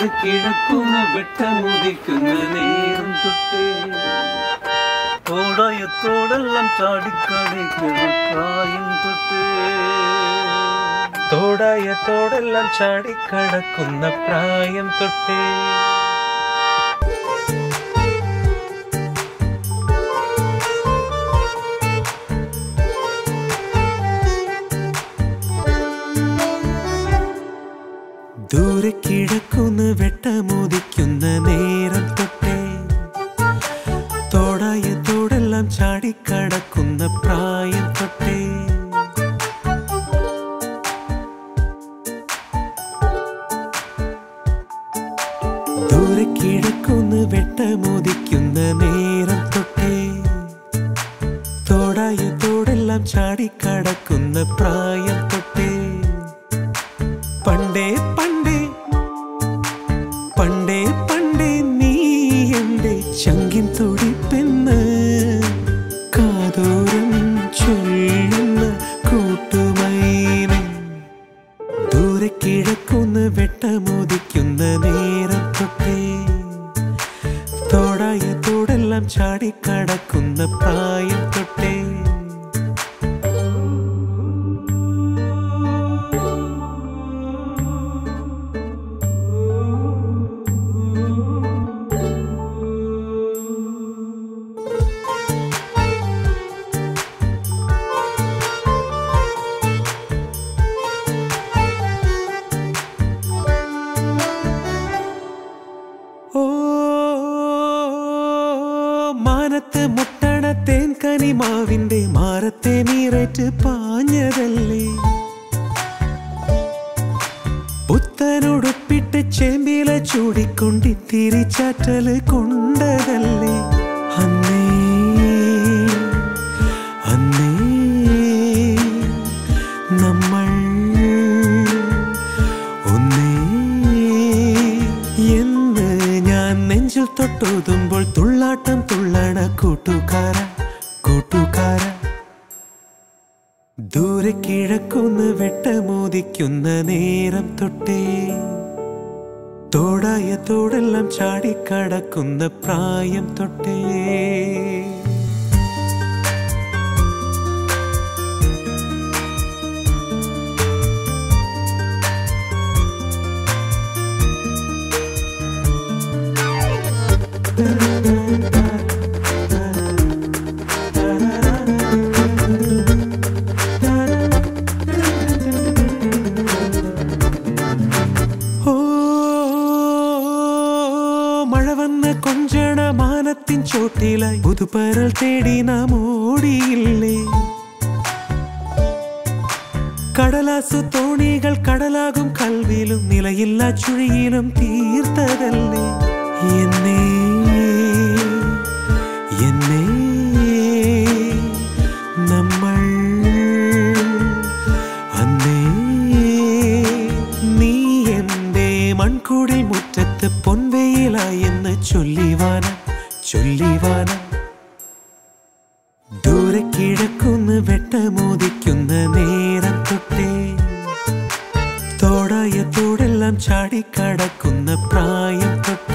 ദൂരെ കിഴക്കുന്ന വെട്ടമുദിക്കുന്ന നേരം തൊട്ടേ. തോടായത്തോടെല്ലാം ചാടിക്കളിക്കുന്ന പ്രായം തൊട്ടേ. തോടായത്തോടെല്ലാം ചാടിക്കടക്കുന്ന പ്രായം തൊട്ടേ. ദൂരെ കിടക്കുന്ന വെട്ടമോദിക്കുന്ന നേരം തൊട്ടേ തോടായത്തോടെല്ലാം ചാടിക്കടക്കുന്ന പ്രായം തൊട്ടേ ദൂരെ കിഴക്കുന്ന വെട്ടമോദിക്കുന്ന നേരം തൊട്ടേ തോടായത്തോടെല്ലാം ചാടിക്കടക്കുന്ന പ്രായം തൊട്ടേ പണ്ടേ പണ്ടേ പണ്ടേ നീ എന്റെ ചങ്കിൻ തുടിപ്പെന്ന് കാതോരം ചൊല്ലുന്ന കൂട്ടുമൈനെ ദൂരെ കിഴക്കുന്ന് വെട്ടമോദിക്കുന്ന നേരം തൊട്ടേ തോടായത്തോടെല്ലാം ചാടിക്കടക്കുന്ന പ്രായം ഓ മാനത്ത് മുട്ടണ തേൻ മാവിന്റെ മാറത്തെ നീറേറ്റ് പാഞ്ഞതല്ലേ? പുത്തനുടുപ്പിട്ട് ചേമ്പില ചൂടിക്കൊണ്ടി തിരിച്ചാറ്റൽ കൊണ്ടതല്ലേ? നെഞ്ചിൽ തൊട്ടോതുമ്പോൾ തുള്ളാട്ടം തുള്ളണ കൂട്ടുകാര കൂട്ടുകാര. ദൂരെ കിഴക്കുന്ന് വെട്ടമോദിക്കുന്ന നേരം തൊട്ടേ. തോടായ തോടെല്ലാം ചാടിക്കടക്കുന്ന പ്രായം തൊട്ടേ. ഓ മഴ വന്ന് കൊഞ്ചണ മാനത്തിൻ ചോട്ടിലായി പുതുപരൽ തേടി നാം ഓടിയില്ലേ കടലാസു തോണികൾ കടലാകും കൽവിലും നിലയില്ല ചുഴിയിലും തീർത്തതല്ലേ എന്നേ എന്നേ ചൊല്ലിവാന. ദൂരെ കിഴക്കുന്ന വെട്ടമോദിക്കുന്ന നേരം തൊട്ടേ തോടായത്തോടെല്ലാം ചാടിക്കടക്കുന്ന പ്രായം തൊട്ടേ